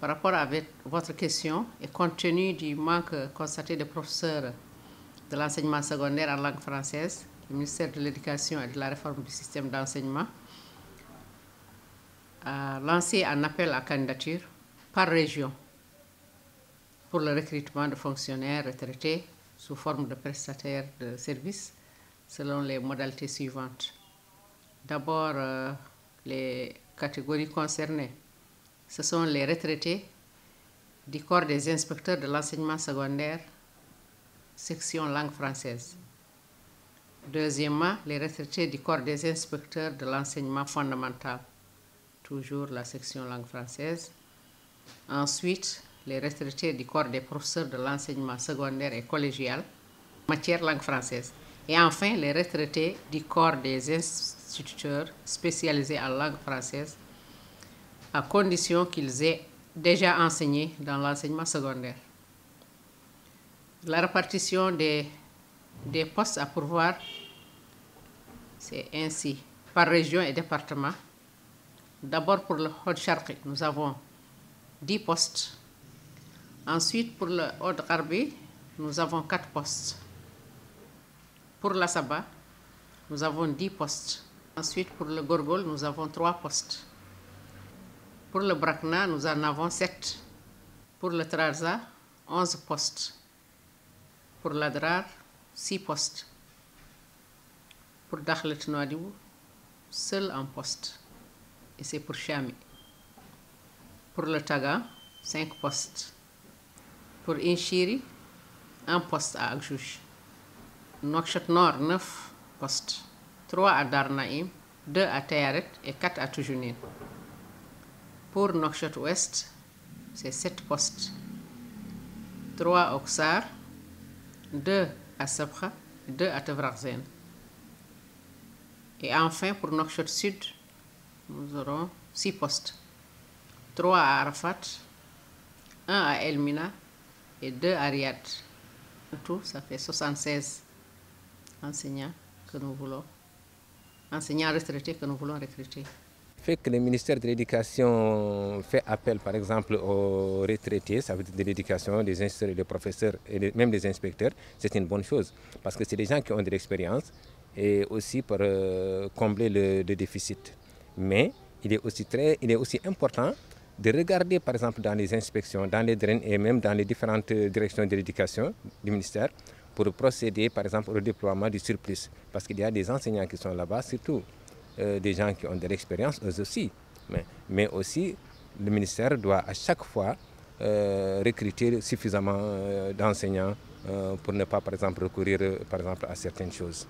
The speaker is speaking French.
par rapport à votre question et compte tenu du manque constaté de professeurs de l'enseignement secondaire en langue française, le ministère de l'Éducation et de la réforme du système d'enseignement a lancé un appel à candidature par région pour le recrutement de fonctionnaires retraités sous forme de prestataires de services selon les modalités suivantes. D'abord, euh, les catégories concernées, ce sont les retraités du corps des inspecteurs de l'enseignement secondaire, section langue française. Deuxièmement, les retraités du corps des inspecteurs de l'enseignement fondamental, toujours la section langue française. Ensuite, les retraités du corps des professeurs de l'enseignement secondaire et collégial, matière langue française. Et enfin, les retraités du corps des instituteurs spécialisés en langue française, à condition qu'ils aient déjà enseigné dans l'enseignement secondaire. La répartition des, des postes à pourvoir, c'est ainsi, par région et département. D'abord pour le haut nous avons 10 postes. Ensuite, pour le haut nous avons 4 postes. Pour la Saba, nous avons 10 postes. Ensuite, pour le Gorgol, nous avons 3 postes. Pour le Brakna, nous en avons 7. Pour le Trarza, 11 postes. Pour l'Adrar, 6 postes. Pour Dakhlet Nouadibou, seul un poste. Et c'est pour Chami. Pour le Taga, 5 postes. Pour Inchiri, un poste à Akjouch. Nokchat Nord, 9 postes. 3 à Darnaïm, 2 à Tayaret et 4 à Toujounine. Pour Nokchat Ouest, c'est 7 postes. 3 à Oksar, 2 à Sabra, 2 à Tevrakzen. Et enfin, pour Nokchat Sud, nous aurons 6 postes. 3 à Arafat, 1 à Elmina et 2 à Riyad. En tout, ça fait 76 enseignants que nous voulons, enseignants retraités que nous voulons recruter. Fait que le ministère de l'Éducation fait appel, par exemple, aux retraités, ça veut dire de l'éducation, des instituteurs, des professeurs et même des inspecteurs, c'est une bonne chose parce que c'est des gens qui ont de l'expérience et aussi pour euh, combler le, déficit. Mais il est aussi très, il est aussi important de regarder, par exemple, dans les inspections, dans les drains et même dans les différentes directions de l'éducation du ministère, pour procéder par exemple au déploiement du surplus. Parce qu'il y a des enseignants qui sont là-bas, surtout euh, des gens qui ont de l'expérience, eux aussi. Mais, mais, aussi, le ministère doit à chaque fois euh, recruter suffisamment euh, d'enseignants pour ne pas par exemple recourir par exemple à certaines choses.